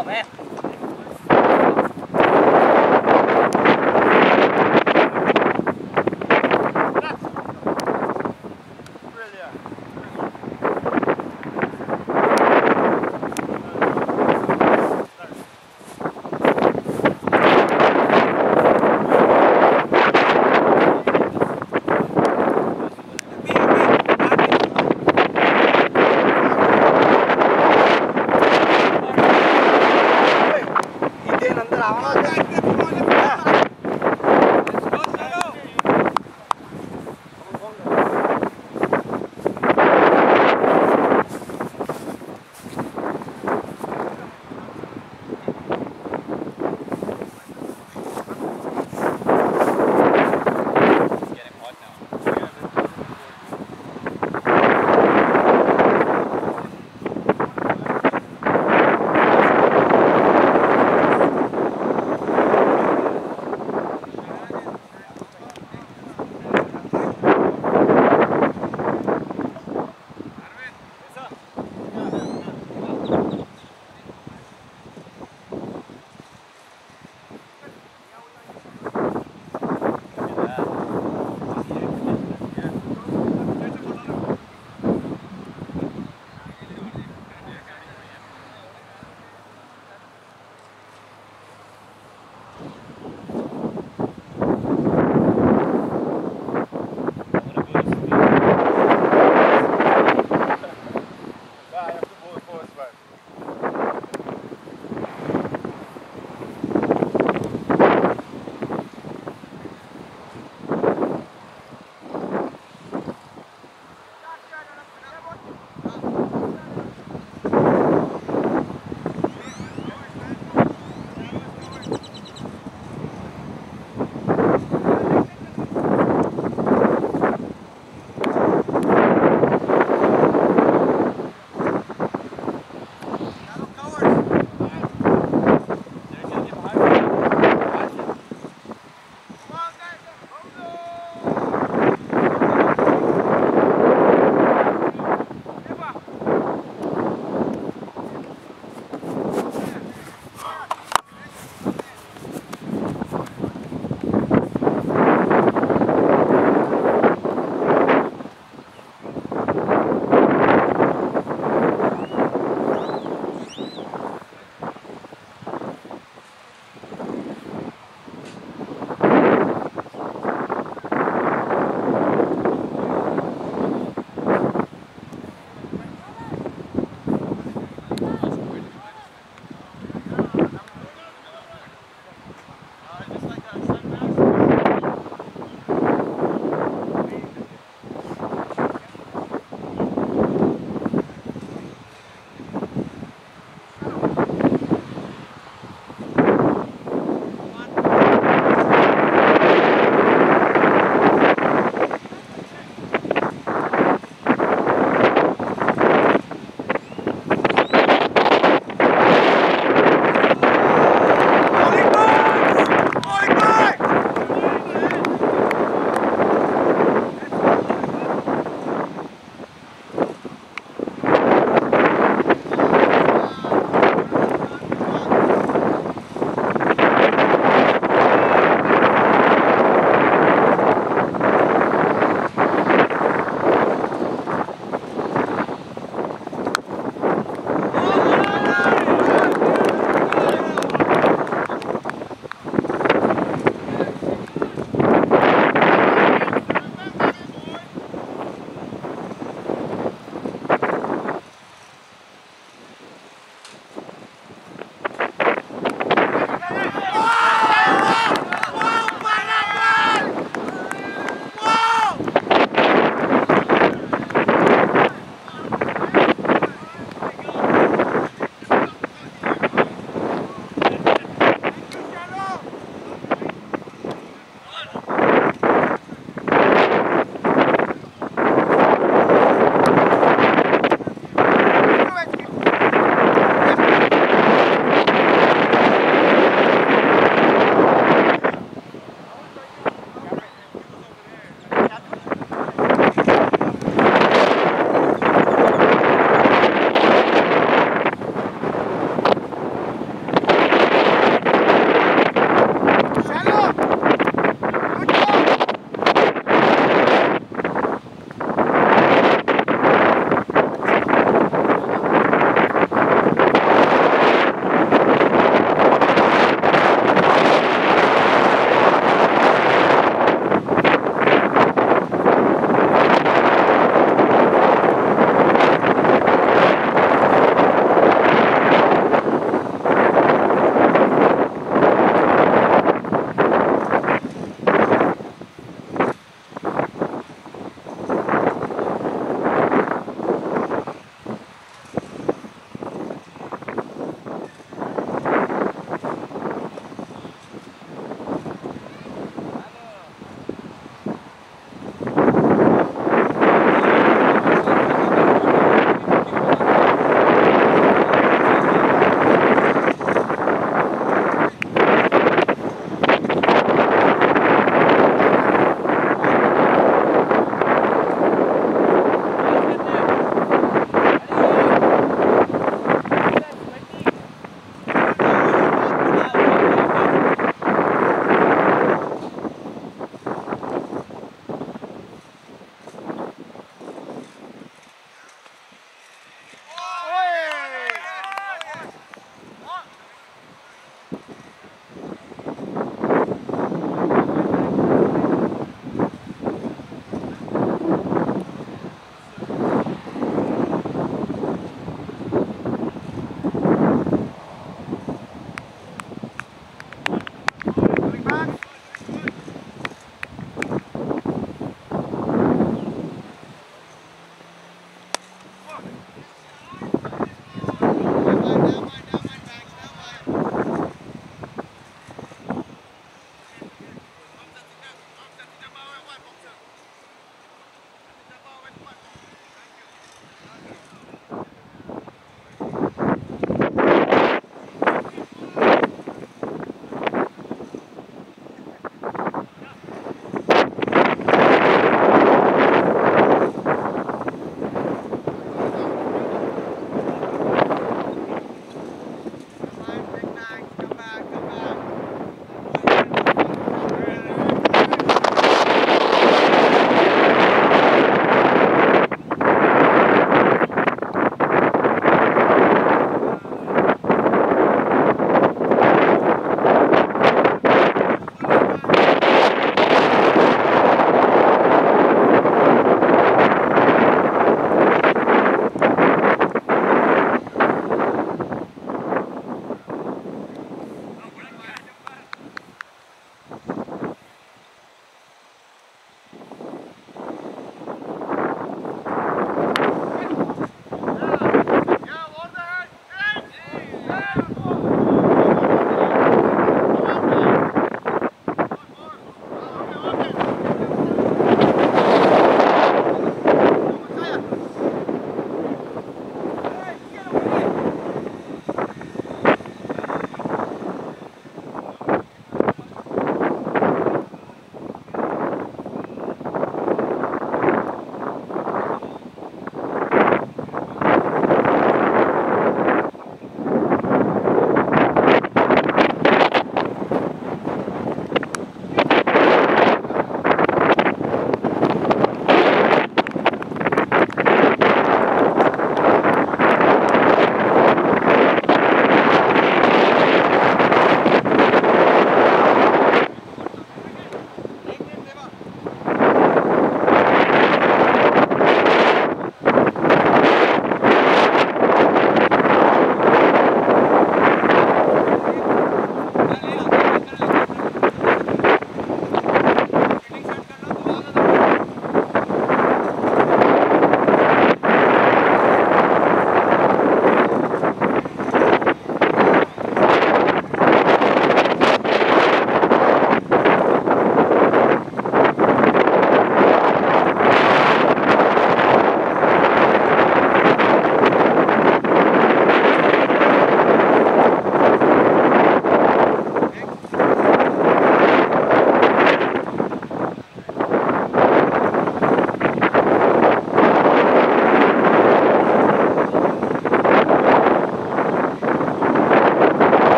倒霉。